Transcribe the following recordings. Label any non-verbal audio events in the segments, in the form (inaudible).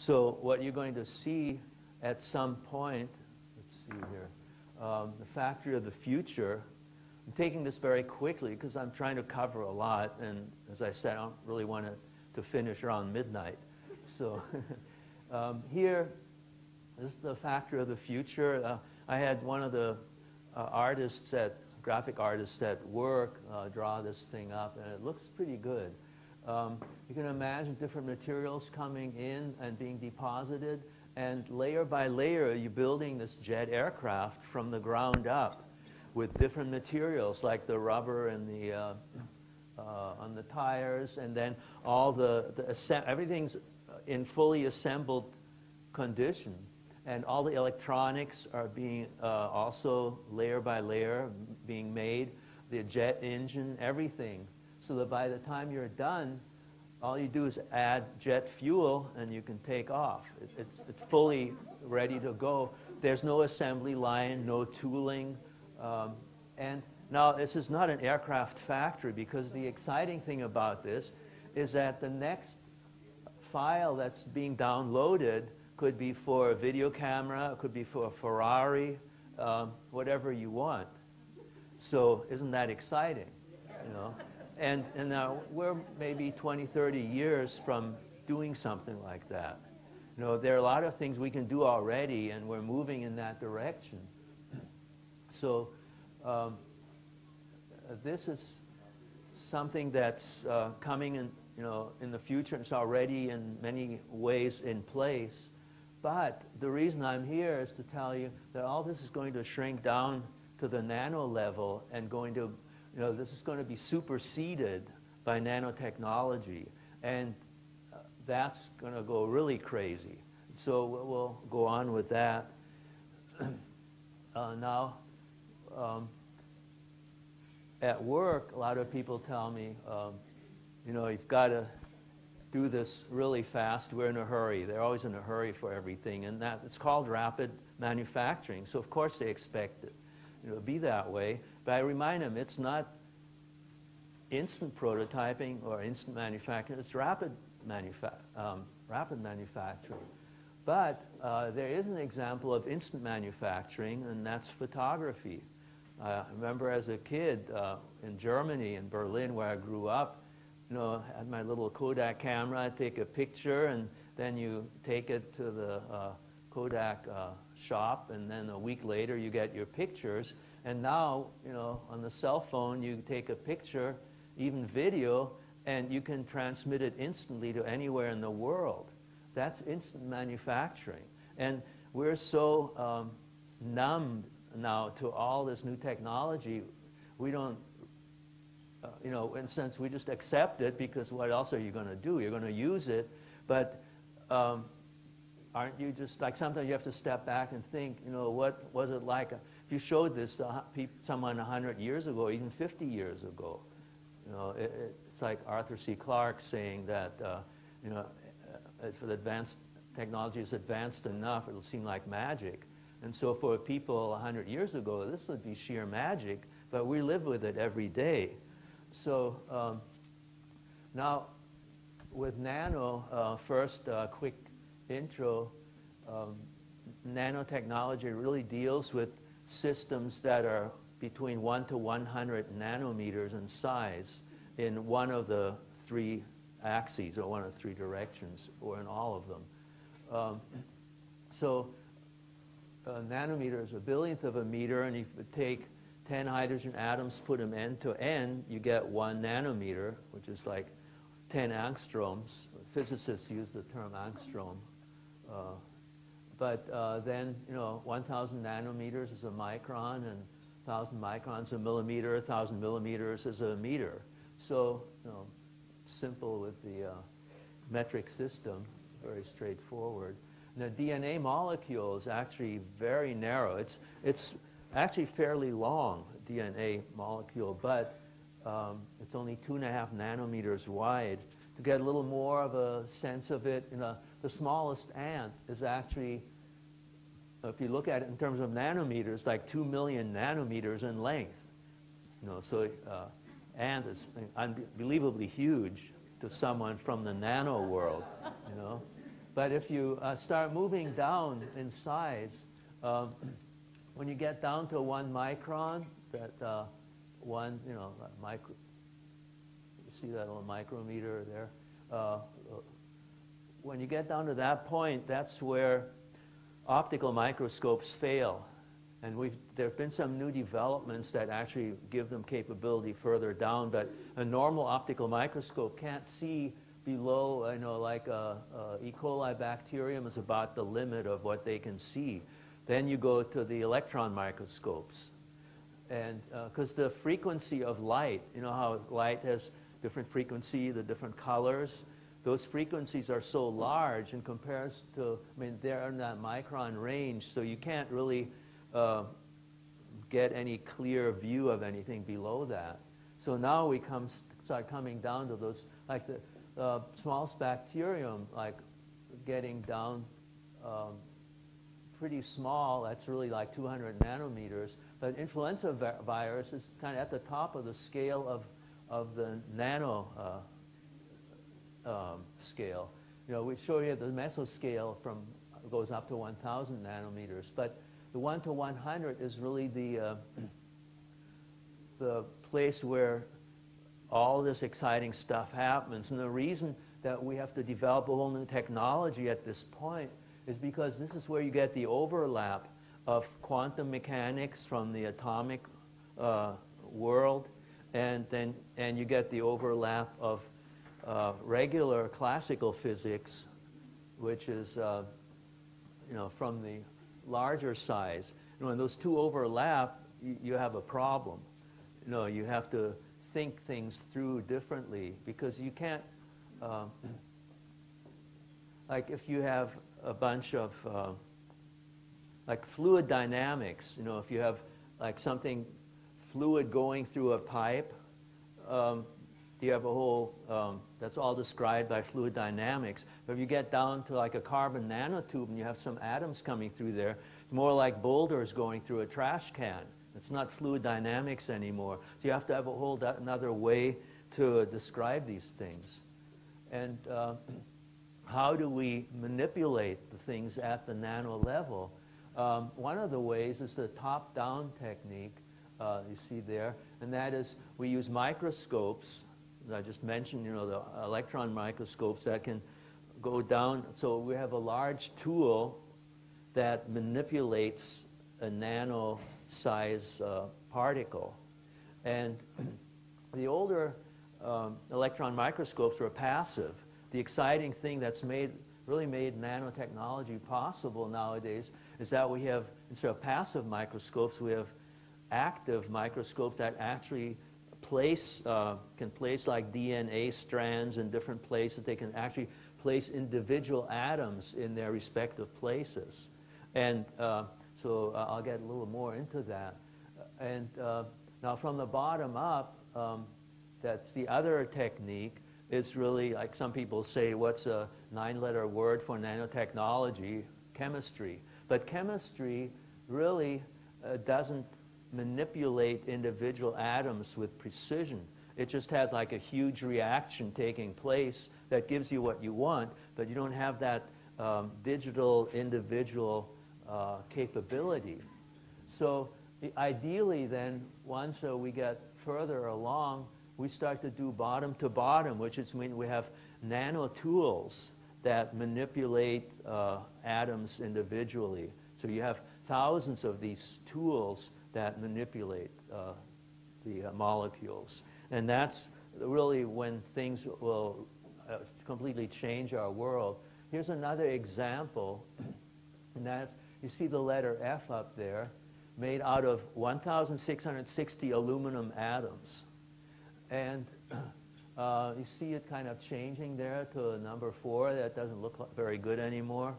So what you're going to see at some point, let's see here, um, the factory of the future. I'm taking this very quickly because I'm trying to cover a lot, and as I said, I don't really want to, to finish around midnight. So (laughs) um, here, this is the factory of the future. Uh, I had one of the uh, artists at graphic artists at work uh, draw this thing up, and it looks pretty good. Um, you can imagine different materials coming in and being deposited, and layer by layer, you're building this jet aircraft from the ground up with different materials like the rubber and the uh, uh, on the tires, and then all the, the everything's in fully assembled condition and all the electronics are being uh, also layer by layer being made, the jet engine, everything, so that by the time you're done, all you do is add jet fuel and you can take off. It, it's, it's fully ready to go. There's no assembly line, no tooling. Um, and now, this is not an aircraft factory because the exciting thing about this is that the next file that's being downloaded could be for a video camera, it could be for a Ferrari, um, whatever you want. So isn't that exciting? You know? And, and now we're maybe 20, 30 years from doing something like that. You know, there are a lot of things we can do already, and we're moving in that direction. So um, this is something that's uh, coming in, you know, in the future. It's already in many ways in place. But the reason I'm here is to tell you that all this is going to shrink down to the nano level and going to, you know, this is going to be superseded by nanotechnology. And uh, that's going to go really crazy. So we'll go on with that. (clears throat) uh, now, um, at work, a lot of people tell me, um, you know, you've got to do this really fast. We're in a hurry. They're always in a hurry for everything, and that it's called rapid manufacturing. So of course they expect it you know, be that way. But I remind them it's not instant prototyping or instant manufacturing. It's rapid, manufa um, rapid manufacturing. But uh, there is an example of instant manufacturing, and that's photography. Uh, I remember as a kid uh, in Germany, in Berlin, where I grew up, you know, had my little Kodak camera, I'd take a picture, and then you take it to the uh, Kodak uh, shop, and then a week later you get your pictures. And now, you know, on the cell phone, you take a picture, even video, and you can transmit it instantly to anywhere in the world. That's instant manufacturing. And we're so um, numbed now to all this new technology, we don't uh, you know, in a sense, we just accept it because what else are you going to do? You're going to use it, but um, aren't you just like sometimes you have to step back and think, you know, what was it like? If you showed this to someone 100 years ago, even 50 years ago, you know, it, it's like Arthur C. Clarke saying that, uh, you know, uh, if the advanced technology is advanced enough, it'll seem like magic. And so for people 100 years ago, this would be sheer magic, but we live with it every day. So um, now with nano, uh, first uh, quick intro, um, nanotechnology really deals with systems that are between 1 to 100 nanometers in size in one of the three axes or one of three directions or in all of them. Um, so a nanometer is a billionth of a meter, and if you take 10 hydrogen atoms, put them end to end, you get one nanometer, which is like 10 angstroms. Physicists use the term angstrom. Uh, but uh, then, you know, 1,000 nanometers is a micron, and 1,000 microns a millimeter, 1,000 millimeters is a meter. So, you know, simple with the uh, metric system, very straightforward. And the DNA molecule is actually very narrow. It's, it's actually fairly long DNA molecule, but um, it's only two and a half nanometers wide. To get a little more of a sense of it, you know, the smallest ant is actually, if you look at it in terms of nanometers, like two million nanometers in length. You know, so uh, ant is unbelievably huge to someone from the nano world, you know. but if you uh, start moving down in size, um, when you get down to one micron, that uh, one, you know, micro, you see that little micrometer there? Uh, when you get down to that point, that's where optical microscopes fail. And there have been some new developments that actually give them capability further down, but a normal optical microscope can't see below, you know, like a, a E. coli bacterium is about the limit of what they can see. Then you go to the electron microscopes. And because uh, the frequency of light, you know how light has different frequency, the different colors, those frequencies are so large in comparison to, I mean, they're in that micron range, so you can't really uh, get any clear view of anything below that. So now we come, start coming down to those, like the uh, smallest bacterium, like getting down um, pretty small, that's really like 200 nanometers. But influenza virus is kind of at the top of the scale of, of the nano uh, um, scale. You know, we show you the mesoscale from goes up to 1,000 nanometers, but the 1 to 100 is really the, uh, the place where all this exciting stuff happens. And the reason that we have to develop a whole new technology at this point is because this is where you get the overlap of quantum mechanics from the atomic uh, world, and then and you get the overlap of uh, regular classical physics, which is uh, you know from the larger size. And when those two overlap, you, you have a problem. You know, you have to think things through differently because you can't. Uh, like if you have a bunch of uh, like fluid dynamics, you know, if you have like something fluid going through a pipe, um, you have a whole, um, that's all described by fluid dynamics. But if you get down to like a carbon nanotube and you have some atoms coming through there, it's more like boulders going through a trash can. It's not fluid dynamics anymore. So you have to have a whole another way to describe these things. And uh, (clears throat) how do we manipulate the things at the nano level? Um, one of the ways is the top-down technique uh, you see there, and that is we use microscopes. I just mentioned, you know, the electron microscopes that can go down. So we have a large tool that manipulates a nano size uh, particle. And (clears throat) the older um, electron microscopes were passive. The exciting thing that's made, really made nanotechnology possible nowadays is that we have, instead of passive microscopes, we have active microscopes that actually place, uh, can place like DNA strands in different places. They can actually place individual atoms in their respective places. And uh, so uh, I'll get a little more into that. And uh, now from the bottom up, um, that's the other technique. It's really like some people say, what's a nine-letter word for nanotechnology? Chemistry. But chemistry really uh, doesn't manipulate individual atoms with precision. It just has like a huge reaction taking place that gives you what you want, but you don't have that um, digital individual uh, capability. So ideally then, once uh, we get further along, we start to do bottom to bottom, which is when we have nano tools that manipulate uh, atoms individually. So you have thousands of these tools that manipulate uh, the uh, molecules. And that's really when things will uh, completely change our world. Here's another example, and that's, you see the letter F up there, made out of 1,660 aluminum atoms. And (clears throat) uh, you see it kind of changing there to a number four. That doesn't look very good anymore.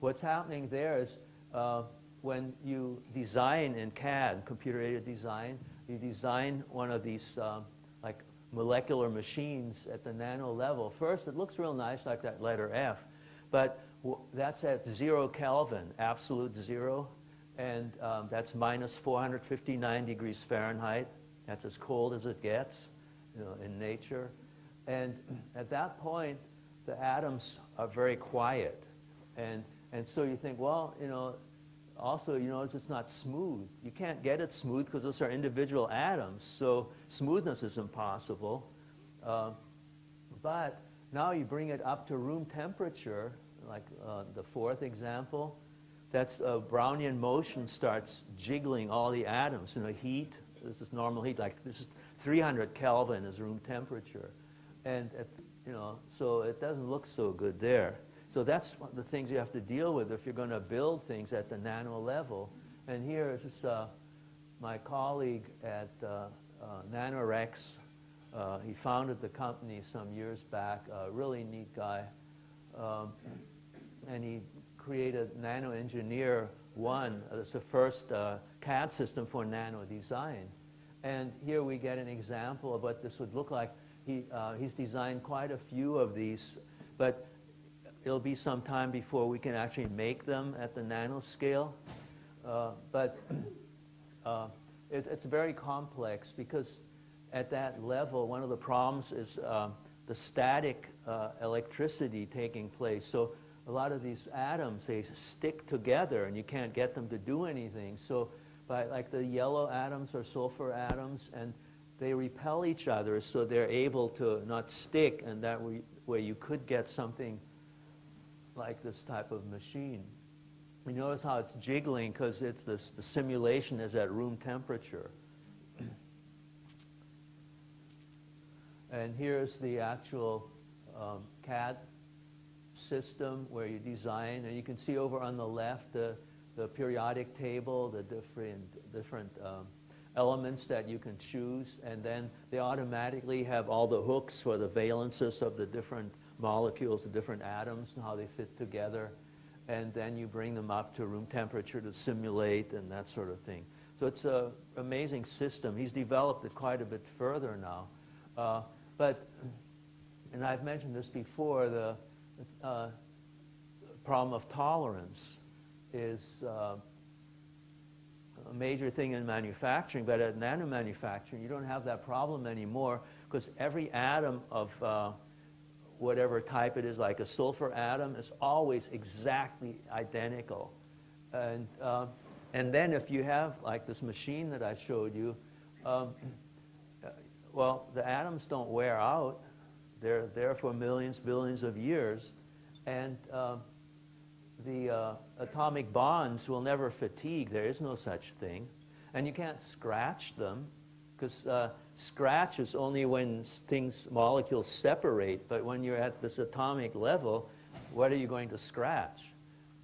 What's happening there is uh, when you design in CAD, computer-aided design, you design one of these um, like molecular machines at the nano level. First, it looks real nice like that letter F, but that's at zero Kelvin, absolute zero, and um, that's minus 459 degrees Fahrenheit. That's as cold as it gets you know, in nature. And at that point, the atoms are very quiet. And, and so you think, well, you know, also, you know, it's not smooth. You can't get it smooth because those are individual atoms, so smoothness is impossible. Uh, but now you bring it up to room temperature, like uh, the fourth example, that's uh, Brownian motion starts jiggling all the atoms. You know, heat, this is normal heat, like this is 300 Kelvin is room temperature. And, at, you know, so it doesn't look so good there. So that's the things you have to deal with if you're going to build things at the nano level. And here is uh, my colleague at uh, uh, Nanorex. Uh, he founded the company some years back, a really neat guy. Um, and he created Nano Engineer 1. It's the first uh, CAD system for nano design. And here we get an example of what this would look like. He, uh, he's designed quite a few of these, but it'll be some time before we can actually make them at the nanoscale. Uh, but (clears throat) uh, it, it's very complex because at that level, one of the problems is uh, the static uh, electricity taking place. So a lot of these atoms, they stick together and you can't get them to do anything. So by, like the yellow atoms are sulfur atoms and they repel each other so they're able to not stick and that way, way you could get something like this type of machine. You notice how it's jiggling because it's this, the simulation is at room temperature. (clears throat) and here's the actual um, CAD system where you design, and you can see over on the left the, the periodic table, the different, different um, elements that you can choose, and then they automatically have all the hooks for the valences of the different molecules, the different atoms, and how they fit together. And then you bring them up to room temperature to simulate and that sort of thing. So it's an amazing system. He's developed it quite a bit further now. Uh, but, and I've mentioned this before, the uh, problem of tolerance is uh, a major thing in manufacturing, but at nanomanufacturing, you don't have that problem anymore because every atom of uh, whatever type it is, like a sulfur atom, is always exactly identical. And, uh, and then if you have, like this machine that I showed you, um, well, the atoms don't wear out. They're there for millions, billions of years. And uh, the uh, atomic bonds will never fatigue. There is no such thing. And you can't scratch them because uh, scratch is only when things, molecules separate, but when you're at this atomic level, what are you going to scratch?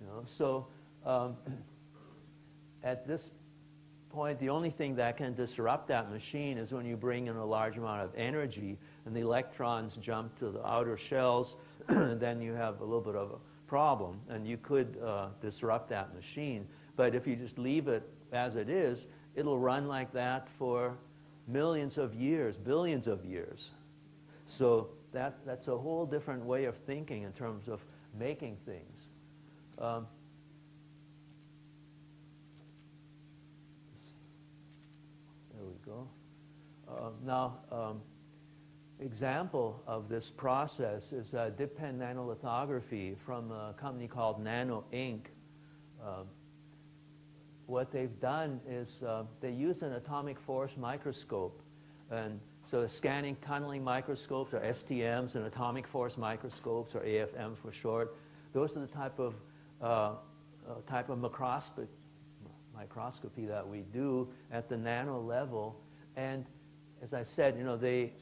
You know, so um, (clears throat) at this point, the only thing that can disrupt that machine is when you bring in a large amount of energy and the electrons jump to the outer shells, (clears throat) and then you have a little bit of a problem, and you could uh, disrupt that machine. But if you just leave it as it is, it'll run like that for millions of years, billions of years. So that, that's a whole different way of thinking in terms of making things. Um, there we go. Uh, now, um, example of this process is uh, dip pen nanolithography from a company called NanoInk. Uh, what they've done is uh, they use an atomic force microscope. And so scanning tunneling microscopes or STMs and atomic force microscopes or AFM for short. Those are the type of, uh, uh, type of microscopy, microscopy that we do at the nano level. And as I said, you know, they,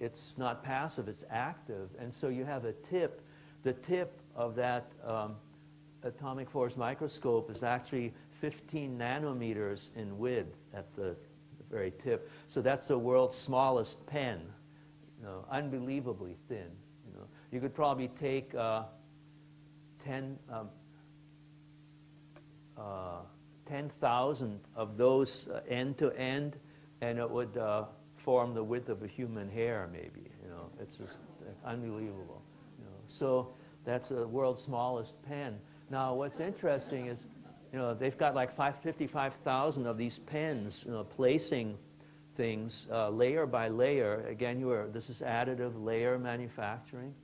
it's not passive, it's active. And so you have a tip. The tip of that um, atomic force microscope is actually 15 nanometers in width at the very tip. So that's the world's smallest pen, you know, unbelievably thin. You, know. you could probably take uh, 10, um, uh, 10,000 of those uh, end to end, and it would uh, form the width of a human hair, maybe. You know, it's just unbelievable. You know. So that's the world's smallest pen. Now, what's interesting is you know, they've got like 55,000 of these pens, you know, placing things uh, layer by layer. Again, you are, this is additive layer manufacturing.